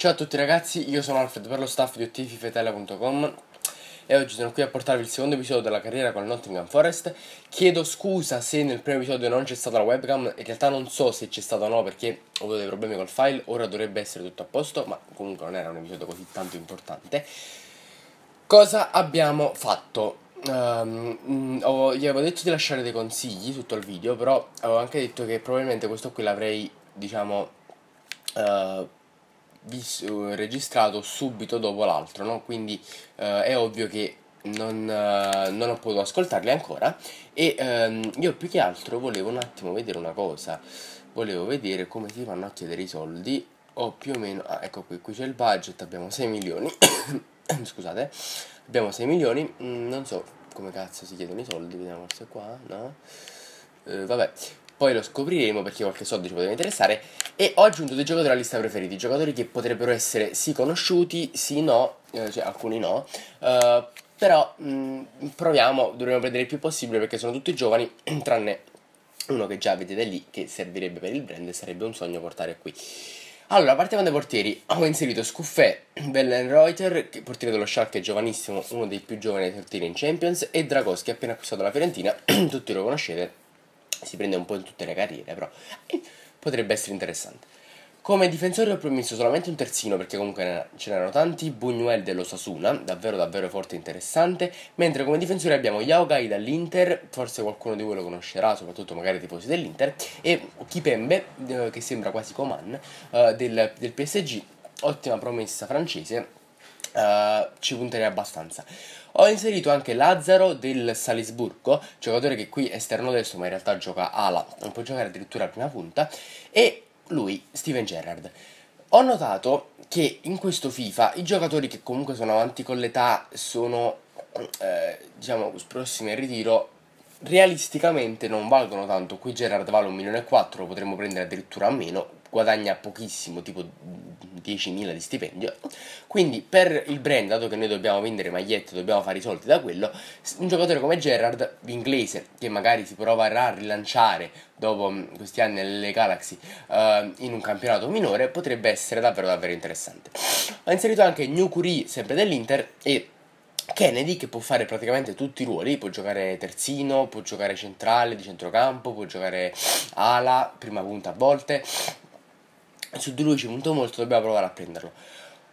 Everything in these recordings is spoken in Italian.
Ciao a tutti ragazzi, io sono Alfred per lo staff di ottififetele.com e oggi sono qui a portarvi il secondo episodio della carriera con il Nottingham Forest. Chiedo scusa se nel primo episodio non c'è stata la webcam, in realtà non so se c'è stata o no perché ho avuto dei problemi col file, ora dovrebbe essere tutto a posto, ma comunque non era un episodio così tanto importante. Cosa abbiamo fatto? Um, ho, gli avevo detto di lasciare dei consigli sotto il video, però avevo anche detto che probabilmente questo qui l'avrei, diciamo, uh, registrato subito dopo l'altro, no? Quindi uh, è ovvio che non, uh, non, ho potuto ascoltarli ancora e um, io più che altro volevo un attimo vedere una cosa, volevo vedere come si fanno a chiedere i soldi o più o meno, ah, ecco qui, qui c'è il budget, abbiamo 6 milioni, scusate, abbiamo 6 milioni, mm, non so come cazzo si chiedono i soldi, vediamo forse qua, no? Eh, vabbè, poi lo scopriremo perché qualche soldo ci potrebbe interessare. E ho aggiunto dei giocatori alla lista preferiti, giocatori che potrebbero essere sì conosciuti, sì no, eh, cioè alcuni no. Uh, però mh, mm, proviamo, dovremmo prendere il più possibile perché sono tutti giovani, tranne uno che già vedete lì che servirebbe per il brand e sarebbe un sogno portare qui. Allora, partiamo dai portieri. Ho inserito Scuffè, Bellenreuter, portiere dello Schalke giovanissimo, uno dei più giovani portieri in Champions, e Dragoschi, appena acquistato la Fiorentina, tutti lo conoscete, si prende un po' in tutte le carriere, però eh, potrebbe essere interessante. Come difensore ho promesso solamente un terzino perché comunque ce n'erano tanti, Buñuel dello Sasuna, davvero davvero forte e interessante, mentre come difensore abbiamo Yao Gai dall'Inter, forse qualcuno di voi lo conoscerà, soprattutto magari i tifosi dell'Inter, e Kipembe, eh, che sembra quasi Coman, eh, del, del PSG, ottima promessa francese, ci punterei abbastanza. Ho inserito anche Lazzaro del Salisburgo, giocatore che qui è esterno destro ma in realtà gioca ala, non può giocare addirittura a prima punta, e lui, Steven Gerrard. Ho notato che in questo FIFA i giocatori che comunque sono avanti con l'età sono, eh, diciamo, prossimi al ritiro, realisticamente non valgono tanto. Qui Gerrard vale un milione e quattro, lo potremmo prendere addirittura a meno, guadagna pochissimo, tipo 10.000 di stipendio. Quindi per il brand, dato che noi dobbiamo vendere magliette, dobbiamo fare i soldi da quello, un giocatore come Gerrard, l'inglese, che magari si proverà a rilanciare dopo mm, questi anni nelle Galaxy uh, in un campionato minore, potrebbe essere davvero davvero interessante. Ho inserito anche New Curie, sempre dell'Inter, e Kennedy che può fare praticamente tutti i ruoli, può giocare terzino, può giocare centrale di centrocampo, può giocare ala, prima punta a volte, su di lui ci punto molto, dobbiamo provare a prenderlo.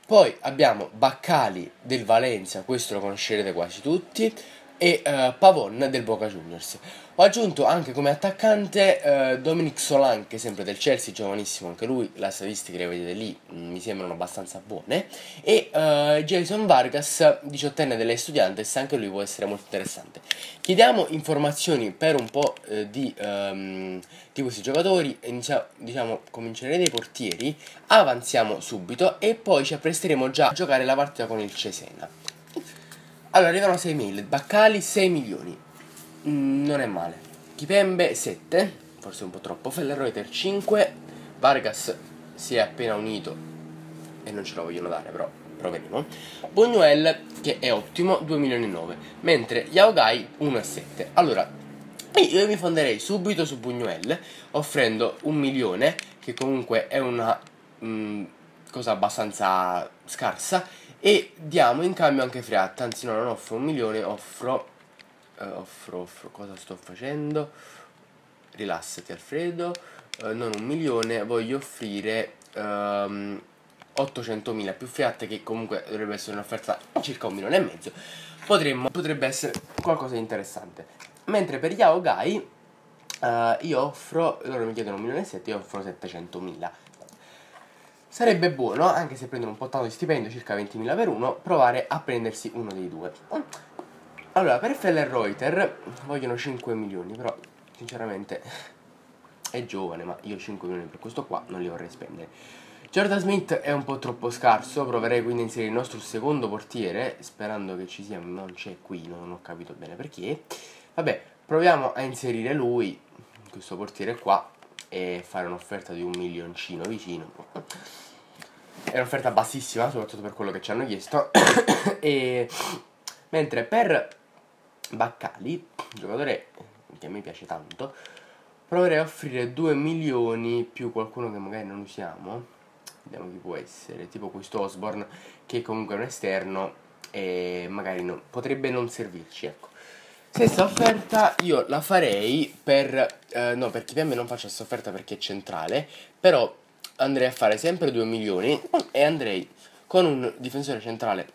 Poi abbiamo Baccali del Valencia, questo lo conoscerete quasi tutti, e uh, Pavon del Boca Juniors. Ho aggiunto anche come attaccante uh, Dominic Solan, che è sempre del Chelsea, giovanissimo anche lui, le statistiche le vedete lì, mm, mi sembrano abbastanza buone, e uh, Jason Vargas, diciottenne delle Studiantes, anche lui può essere molto interessante. Chiediamo informazioni per un po' di, um, di, questi giocatori, iniziamo, diciamo, comincerei dai portieri, avanziamo subito e poi ci appresteremo già a giocare la partita con il Cesena. Allora, arrivano 6 mail, Baccali 6 milioni mm, non è male. Kipembe 7, forse un po' troppo. Fellerreuter 5. Vargas si è appena unito e non ce lo vogliono dare, però proveremo. Buñuel che è ottimo, 2 milioni e 9. Mentre Yaogai 1 e 7. Allora, io mi fonderei subito su Buñuel offrendo un milione, che comunque è una mh, mm, cosa abbastanza scarsa, e diamo in cambio anche Friatta, anzi no, non offro un milione, offro uh, offro, offro, cosa sto facendo? Rilassati Alfredo, uh, non un milione, voglio offrire um, 800.000 più fiat che comunque dovrebbe essere un'offerta circa un milione e mezzo. Potremmo, potrebbe essere qualcosa di interessante. Mentre per Yao Gai uh, io offro, loro mi chiedono un milione e sette, io offro 700.000. Sarebbe buono, anche se prendono un po' tanto di stipendio, circa 20.000 per uno, provare a prendersi uno dei due. Allora, per Feller Reuter vogliono 5 milioni, però sinceramente è giovane, ma io 5 milioni per questo qua non li vorrei spendere. Jordan Smith è un po' troppo scarso, proverei quindi a inserire il nostro secondo portiere, sperando che ci sia, non c'è qui, non ho capito bene perché. Vabbè, proviamo a inserire lui, questo portiere qua, e fare un'offerta di un milioncino vicino. È un'offerta bassissima, soprattutto per quello che ci hanno chiesto. e mentre per Baccali, giocatore che a me piace tanto, proverei a offrire 2 milioni più qualcuno che magari non usiamo. vediamo chi può essere, tipo questo Osborne che comunque è un esterno e magari no, potrebbe non servirci, ecco. Stessa offerta io la farei per, eh, no per KPM non faccio questa offerta perché è centrale, però andrei a fare sempre 2 milioni e andrei con un difensore centrale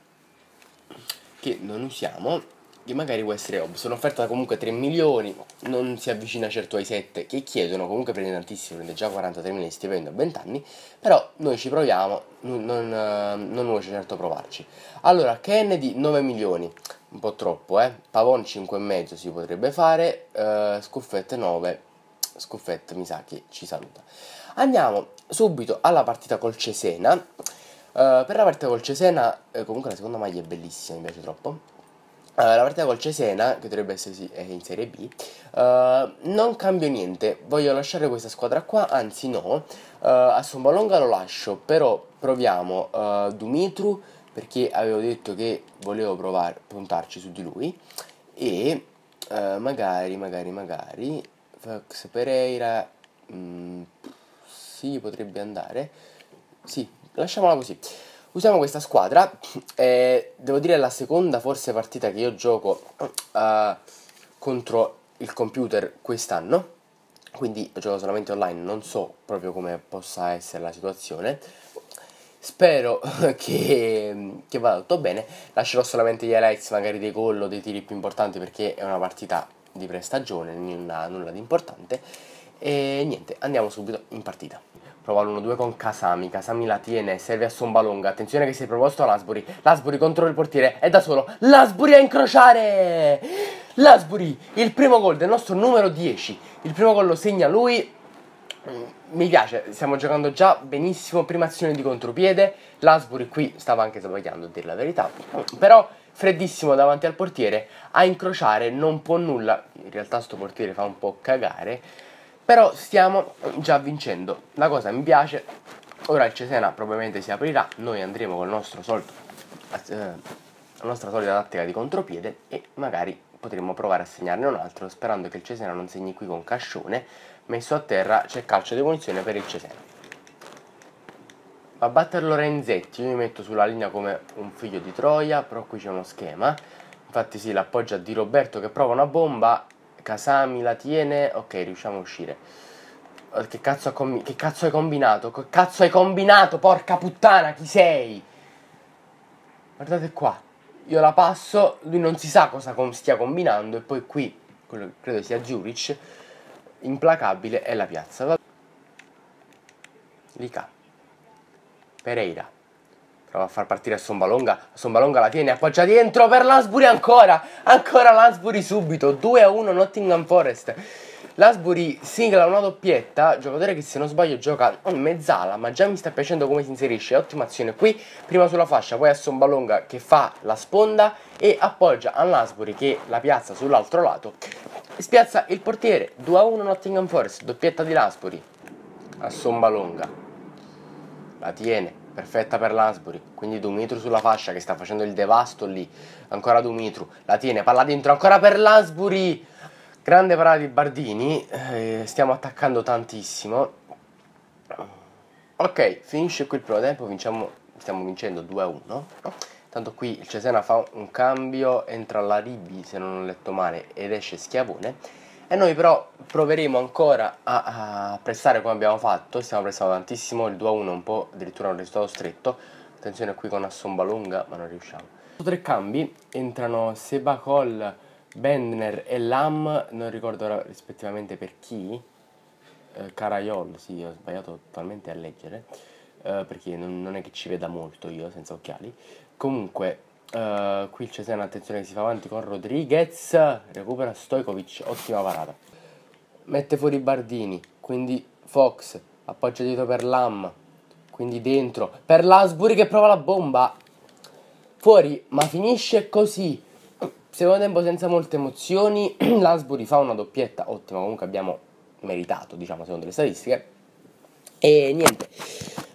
che non usiamo che magari può essere Hobbs. Un'offerta comunque 3 milioni, non si avvicina certo ai 7 che chiedono, comunque prende tantissimo, prende già 43 milioni di stipendio a 20 anni, però noi ci proviamo, non, non, eh, non vuole certo provarci. Allora, Kennedy 9 milioni, un po' troppo, eh. Pavon 5,5 si potrebbe fare, uh, Scuffette 9, Scuffette mi sa che ci saluta. Andiamo subito alla partita col Cesena. Uh, per la partita col Cesena, eh, comunque la seconda maglia è bellissima, mi piace troppo. Uh, la partita col Cesena, che dovrebbe essere sì, in Serie B, uh, non cambio niente, voglio lasciare questa squadra qua, anzi no, uh, a Sombalonga lo lascio, però proviamo Dumitru, perché avevo detto che volevo provare, puntarci su di lui, e magari, magari, magari, Fox Pereira, mh, sì, potrebbe andare, sì, lasciamola così. Usiamo questa squadra, eh, devo dire è la seconda forse partita che io gioco uh, contro il computer quest'anno, quindi gioco solamente online, non so proprio come possa essere la situazione. Spero che, che vada tutto bene, lascerò solamente gli highlights magari dei gol o dei tiri più importanti perché è una partita di prestagione, nulla, nulla di importante. E niente, andiamo subito in partita. Prova l'1-2 con Kasami, Kasami la tiene, serve a Sombalonga, attenzione che si è proposto Lasbury, Lasbury contro il portiere, è da solo, Lasbury a incrociare! Lasbury, il primo gol del nostro numero 10, il primo gol lo segna lui, mi piace, stiamo giocando già benissimo, prima azione di contropiede, Lasbury qui stava anche sbagliando a dire la verità, però freddissimo davanti al portiere, a incrociare non può nulla, in realtà sto portiere fa un po' cagare, però stiamo già vincendo. La cosa mi piace. Ora il Cesena probabilmente si aprirà. Noi andremo con il nostro solito, eh, la nostra solita tattica di contropiede e magari potremmo provare a segnarne un altro sperando che il Cesena non segni qui con Cascione. Messo a terra c'è calcio di punizione per il Cesena. Va a battere Lorenzetti, io mi metto sulla linea come un figlio di Troia, però qui c'è uno schema. Infatti sì, l'appoggia di Roberto che prova una bomba Kasami la tiene. Ok, riusciamo a uscire. Oh, che cazzo, che cazzo hai combinato? Che cazzo hai combinato? Porca puttana, chi sei? Guardate qua. Io la passo, lui non si sa cosa com- stia combinando. E poi qui, quello che credo sia Zurich, implacabile, è la piazza. Lica. Pereira. Prova a far partire Sombalonga. Sombalonga la tiene, appoggia dentro per Lansbury ancora. Ancora Lansbury subito. 2 a 1 Nottingham Forest. Lansbury sigla una doppietta. Giocatore che se non sbaglio gioca in mezzala. Ma già mi sta piacendo come si inserisce. Ottima azione qui. Prima sulla fascia, poi a Sombalonga che fa la sponda. E appoggia a Lansbury che la piazza sull'altro lato. Spiazza il portiere. 2 a 1 Nottingham Forest. Doppietta di Lansbury. A Sombalonga. La tiene perfetta per Lansbury, quindi Dumitru sulla fascia che sta facendo il devasto lì, ancora Dumitru, la tiene, palla dentro, ancora per Lansbury, grande parata di Bardini, eh, stiamo attaccando tantissimo, ok, finisce qui il primo tempo, vinciamo, stiamo vincendo 2-1, tanto qui il Cesena fa un cambio, entra la Ribi se non ho letto male ed esce Schiavone, e noi però proveremo ancora a, a pressare come abbiamo fatto, stiamo pressando tantissimo, il 2-1 un po' addirittura un risultato stretto, attenzione qui con Assomba lunga ma non riusciamo. Tre cambi, entrano Sebacol, Bendner e Lam, non ricordo ora rispettivamente per chi, eh, Caraiol, sì ho sbagliato totalmente a leggere, eh, perché non, non è che ci veda molto io senza occhiali, comunque Uh, qui il Cesena, attenzione che si fa avanti con Rodriguez, recupera Stojkovic, ottima parata. Mette fuori Bardini, quindi Fox, appoggia dietro per Lam, quindi dentro, per Lansbury che prova la bomba, fuori, ma finisce così. Secondo tempo senza molte emozioni, Lansbury fa una doppietta, ottima, comunque abbiamo meritato, diciamo, secondo le statistiche. E niente,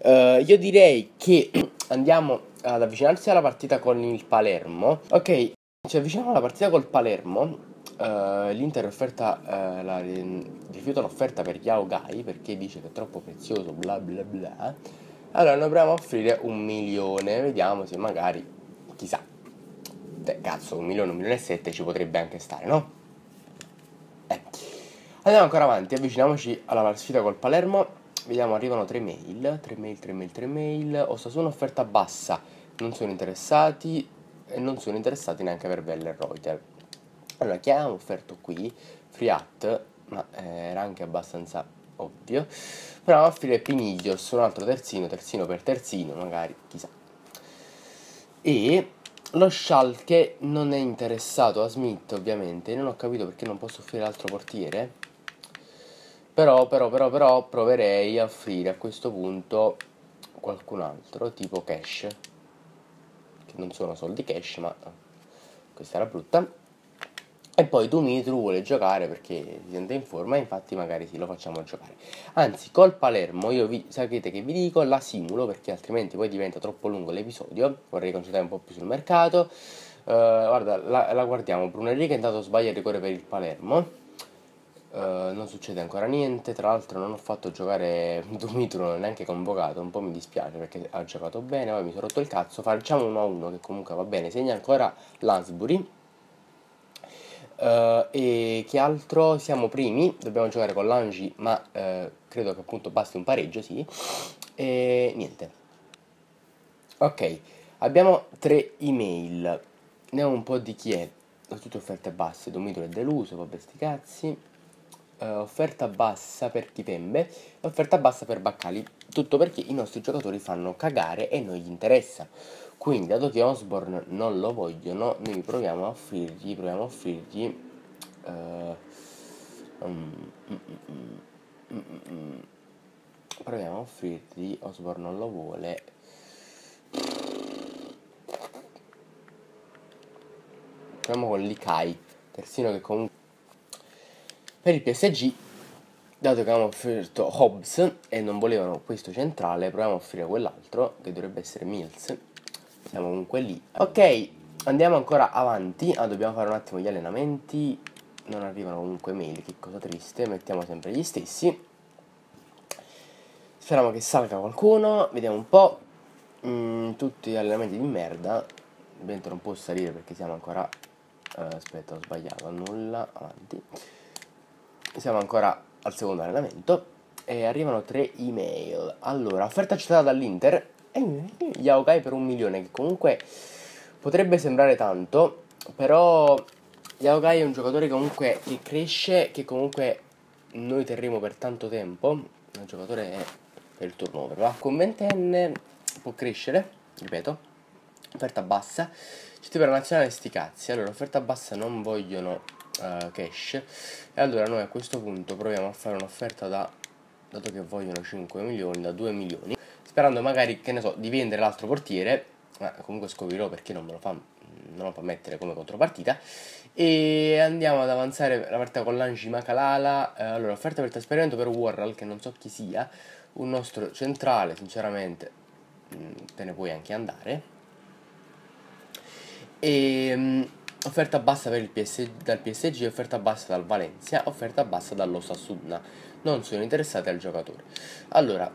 uh, io direi che andiamo ad avvicinarsi alla partita con il Palermo. Ok, ci avviciniamo alla partita col Palermo. Uh, L'Inter offerta, uh, la, rifiuta l'offerta per Yao Gai perché dice che è troppo prezioso, bla bla bla. Allora noi proviamo a offrire un milione, vediamo se magari, chissà, Beh, cazzo, un milione, un milione e sette ci potrebbe anche stare, no? Eh. Andiamo ancora avanti, avviciniamoci alla sfida col Palermo, vediamo arrivano tre mail, tre mail, tre mail, tre mail, Osasuna offerta bassa, non sono interessati e non sono interessati neanche per Bell e Reuter. Allora, chi ha offerto qui, Friat, ma eh, era anche abbastanza ovvio. Proviamo a offrire Piniglios, un altro terzino, terzino per terzino, magari, chissà. E lo Schalke non è interessato a Smith, ovviamente. Non ho capito perché non posso offrire l'altro portiere. Però, però, però, però, proverei a offrire a questo punto qualcun altro, tipo cash. Che non sono soldi cash, ma questa era brutta. E poi Dumitru vuole giocare perché si sente in forma, infatti magari sì, lo facciamo giocare. Anzi, col Palermo io vi, sapete che vi dico, la simulo perché altrimenti poi diventa troppo lungo l'episodio, vorrei concentrare un po' più sul mercato. Uh, guarda, la, la, guardiamo, Brunelli che intanto sbaglia il rigore per il Palermo. Uh, non succede ancora niente, tra l'altro non ho fatto giocare Dumitru, non è neanche convocato, un po' mi dispiace perché ha giocato bene, poi mi sono rotto il cazzo, facciamo 1-1 che comunque va bene, segna ancora Lansbury Uh, e che altro? Siamo primi, dobbiamo giocare con l'Angi, ma uh, credo che appunto basti un pareggio, sì. E niente. Ok, abbiamo tre email. Andiamo un po' di chi è. Tutte offerte basse, Domitro è deluso, vabbè sti cazzi. Uh, offerta bassa per Kipembe e offerta bassa per Baccali. Tutto perché i nostri giocatori fanno cagare e non gli interessa. Quindi, dato che Osborne non lo vogliono, noi proviamo a offrirgli, proviamo a offrirgli uh, um, mm, mm, mm, proviamo a offrirgli, Osborne non lo vuole. Proviamo con l'Ikai, terzino che comunque per il PSG dato che avevamo offerto Hobbs e non volevano questo centrale proviamo a offrire quell'altro che dovrebbe essere Mills. Siamo comunque lì. Ok andiamo ancora avanti. Ah, dobbiamo fare un attimo gli allenamenti. Non arrivano comunque mail che cosa triste. Mettiamo sempre gli stessi. Speriamo che salga qualcuno. Vediamo un po' mm, tutti gli allenamenti di merda. Ovviamente non può salire perché siamo ancora uh, aspetta ho sbagliato. Nulla avanti siamo ancora al secondo allenamento e arrivano tre email allora offerta accettata dall'Inter eh, Yaokai per un milione, che comunque potrebbe sembrare tanto, però Yaokai è un giocatore comunque che cresce, che comunque noi terremo per tanto tempo. Un giocatore per il turnover, va? Con ventenne può crescere, ripeto, offerta bassa. C'è per la nazionale sti cazzi. Allora, offerta bassa non vogliono uh, cash. E allora noi a questo punto proviamo a fare un'offerta da, dato che vogliono 5 milioni, da 2 milioni sperando magari, che ne so, di vendere l'altro portiere, ma comunque scoprirò perché non me lo fa, non lo fa mettere come contropartita, e andiamo ad avanzare la partita con l'Angi Macalala, eh, allora offerta per trasferimento per Warral, che non so chi sia, un nostro centrale, sinceramente, mh, mm, te ne puoi anche andare, e... Mh, mm, offerta bassa PS, dal PSG, offerta bassa dal Valencia, offerta bassa dall'Osasuna. Non sono interessati al giocatore. Allora,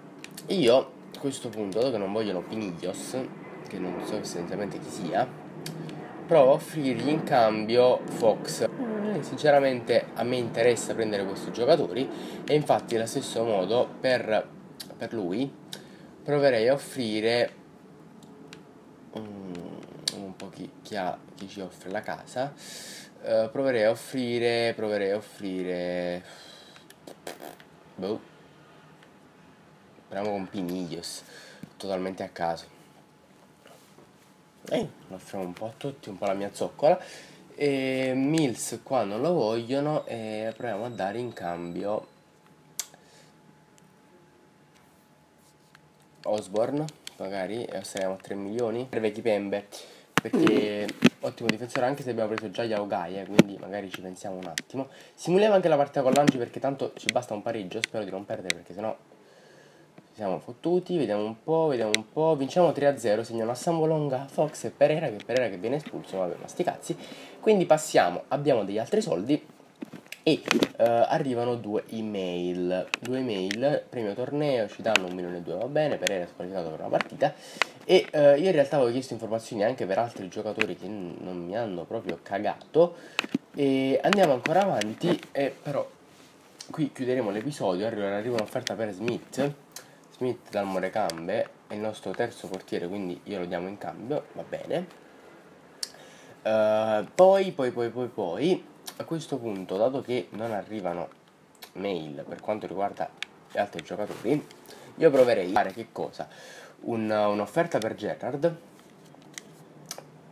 io questo punto, dato che non vogliono Piniglios, che non so essenzialmente chi sia, provo a offrirgli in cambio Fox. Eh, sinceramente a me interessa prendere questi giocatori e infatti allo stesso modo per, per lui proverei a offrire um, un po' chi, chi, ha, ci offre la casa. Uh, proverei a offrire, proverei a offrire... Boh Speriamo con Piniglios, totalmente a caso. E lo offriamo un po' a tutti, un po' la mia zoccola. E Mills qua non lo vogliono e proviamo a dare in cambio Osborne, magari, e osseriamo a 3 milioni. Serve Kipembe, perché ottimo difensore anche se abbiamo preso già Yaogai, eh, quindi magari ci pensiamo un attimo. Simuliamo anche la partita con l'Angi perché tanto ci basta un pareggio, spero di non perdere perché sennò siamo fottuti, vediamo un po', vediamo un po'. Vinciamo 3-0, segnano a Sambolonga, Fox e Pereira, che Pereira che viene espulso, vabbè, ma sti cazzi. Quindi passiamo, abbiamo degli altri soldi e uh, arrivano due email due email premio torneo ci danno un milione e due va bene per essere squalificato per una partita e uh, io in realtà avevo chiesto informazioni anche per altri giocatori che n- non mi hanno proprio cagato. E andiamo ancora avanti e però qui chiuderemo l'episodio. Arriva, un'offerta per Smith. Smith dal Morecambe è il nostro terzo portiere quindi io lo diamo in cambio va bene. Uh, poi, poi, poi, poi, poi, a questo punto, dato che non arrivano mail per quanto riguarda gli altri giocatori, io proverei a fare che cosa? Un, un'offerta per Gerrard.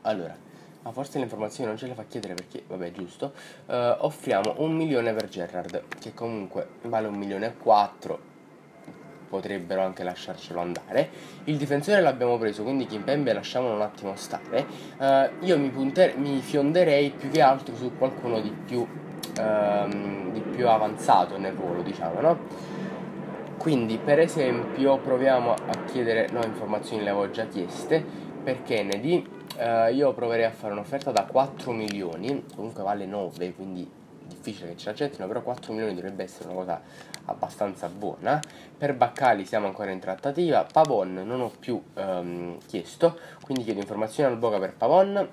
Allora, ma forse le informazioni non ce le fa chiedere perché, vabbè, giusto. Uh, offriamo un milione per Gerrard, che comunque vale un milione e quattro potrebbero anche lasciarcelo andare. Il difensore l'abbiamo preso, quindi Kimpembe lasciamolo un attimo stare. Uh, io mi, punter- mi, fionderei più che altro su qualcuno di più, um, di più avanzato nel ruolo, diciamo, no? Quindi, per esempio, proviamo a chiedere, no, informazioni le avevo già chieste, per Kennedy uh, io proverei a fare un'offerta da 4 milioni, comunque vale 9, quindi difficile che ce l'accettino, però 4 milioni dovrebbe essere una cosa abbastanza buona. Per Baccali siamo ancora in trattativa, Pavon non ho più um, chiesto, quindi chiedo informazioni al Boca per Pavon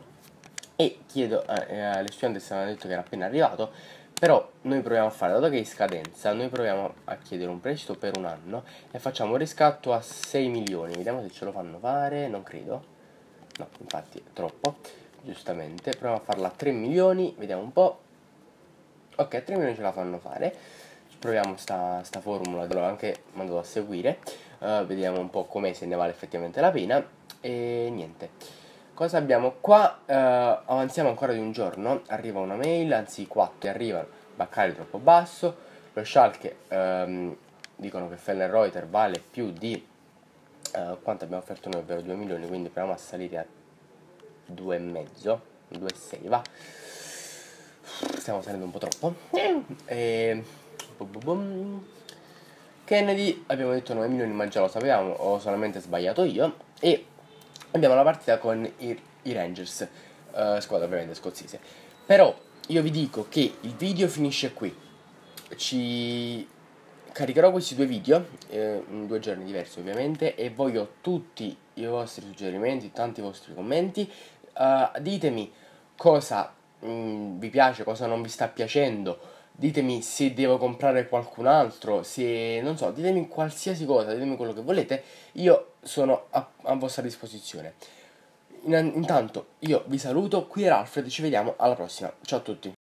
e chiedo eh, alle studentesse avevano detto che era appena arrivato, però noi proviamo a fare, dato che è in scadenza, noi proviamo a chiedere un prestito per un anno e facciamo un riscatto a 6 milioni, vediamo se ce lo fanno fare, non credo. No, infatti è troppo, giustamente. Proviamo a farla a 3 milioni, vediamo un po'. Ok, a 3 milioni ce la fanno fare proviamo sta, sta formula, l'ho anche mandato a seguire, uh, vediamo un po' come se ne vale effettivamente la pena e niente. Cosa abbiamo qua? Uh, avanziamo ancora di un giorno, arriva una mail, anzi 4 arrivano, Baccari troppo basso, lo Schalke um, dicono che Fellenreuter vale più di uh, quanto abbiamo offerto noi, ovvero 2 milioni, quindi proviamo a salire a 2,5, 2,6 va. Stiamo salendo un po' troppo. E Kennedy, abbiamo detto 9 milioni, ma già lo sapevamo, ho solamente sbagliato io. E abbiamo la partita con i, i Rangers, uh, squadra ovviamente scozzese. Però io vi dico che il video finisce qui. Ci caricherò questi due video, eh, in due giorni diversi ovviamente, e voglio tutti i vostri suggerimenti, tanti vostri commenti. Uh, ditemi cosa mh, mm, vi piace, cosa non vi sta piacendo ditemi se devo comprare qualcun altro, se non so, ditemi qualsiasi cosa, ditemi quello che volete, io sono a, a vostra disposizione. In, intanto io vi saluto, qui era Alfred, ci vediamo alla prossima, ciao a tutti.